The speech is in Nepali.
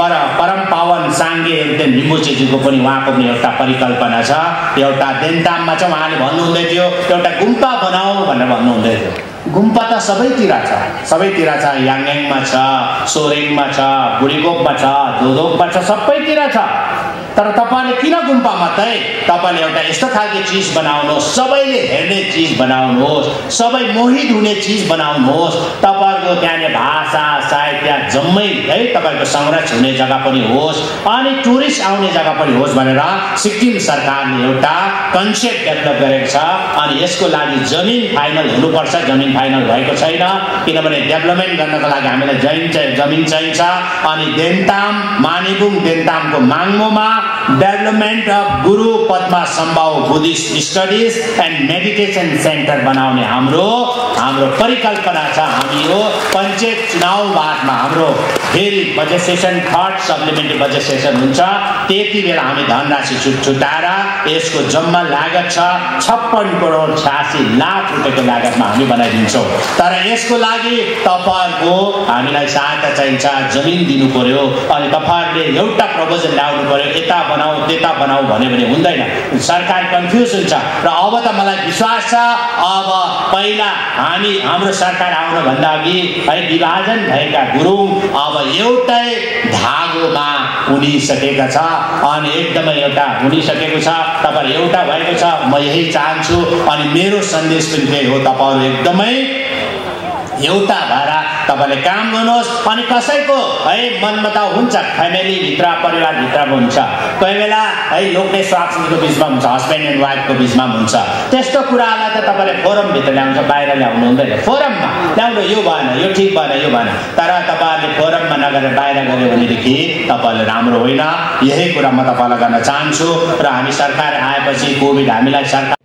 पर परम पावन साङ्गे एकदम लिम्बुचेजीको पनि उहाँको पनि एउटा परिकल्पना छ एउटा देन्ताममा चाहिँ उहाँले भन्नुहुँदै थियो एउटा गुम्पा बनाऊ भनेर भन्नुहुँदै थियो गुम्पा त सबैतिर छ सबैतिर छ याङयाङमा छ सोरेङमा छ बुढीगोपमा छ धोधोकमा छ सबैतिर छ तर तपाईँले किन गुम्पा मात्रै तपाईँले एउटा यस्तो खालको चिज बनाउनुहोस् सबैले हेर्ने चिज बनाउनुहोस् सबै मोहित हुने चिज बनाउनुहोस् तपाईँहरूको त्यहाँनिर भाषा साहित्य जम्मै है तपाईँको संरक्षण हुने जग्गा पनि होस् अनि टुरिस्ट आउने जग्गा पनि होस् भनेर सिक्किम सरकारले एउटा कन्सेप्ट डेभलप गरेको छ अनि यसको लागि जमिन फाइनल हुनुपर्छ जमिन फाइनल भएको छैन किनभने डेभलपमेन्ट गर्नको लागि हामीलाई जमिन चाहिँ जमिन चाहिन्छ अनि देन्ताम मानिबुङ देन्तामको माङ्मोमा development of Guru Padmasambhava Buddhist studies and meditation centre बनाउने हाम्रो हाम्रो परिकल्पना छ। हामी यो पञ्चायत चुनाव बादमा हाम्रो फेरि budget session third supplementary budget session हुन्छ। त्यति बेला हामी धनराशि छुट यसको जम्मा लागत छ छप्पन करोड छ्यासी लाख रुपियाँको लागतमा हामी बनाइदिन्छौँ। तर यसको लागि तपाईँहरूको हामीलाई सहायता चाहिन्छ जमिन दिनु पर्यो अनि तपाईँहरूले एउटा प्रपोजल ल्याउनु पर्यो यता बनाऊ त्यता बनाऊ भन्यो भने हुँदैन। सरकार कन्फ्युज हुन्छ। र अब त मलाई विश्वास छ अब पहिला हामी हाम्रो सरकार आउनुभन्दा अघि है विभाजन भएका गुरुङ अब एउटै धागोमा उनिसकेका छ अनि एकदमै एउटा हुनिसकेको छ। तपाईँहरू एउटा भएको छ म यही चाहन्छु अनि मेरो सन्देश पनि त्यही हो। तपाईँहरू एकदमै एउटा भएर तपाईँले काम गर्नुहोस् अनि कसैको है मनमताउ हुन्छ फ्यामिलीभित्र परिवारभित्र हुन्छ। कोही बेला है लोग्ने स्वास्नीको बिचमा हुन्छ हस्बेन्ड एन्ड वाइफको बिचमा हुन्छ। त्यस्तो कुरालाई त तपाईँले फोरमभित्र ल्याउँछ बाहिर ल्याउनु हुँदैन। फोरममा ल्याउनु यो भएन यो ठिक भएन यो भएन। तर तपाईँहरूले फोरममा नगरेर बाहिर गऱ्यो भनेदेखि तपाईँहरूले राम्रो होइन। यही कुरा म तपाईँलाई गर्न चाहन्छु र हामी सरकार आएपछि कोभिड हामीलाई सरकार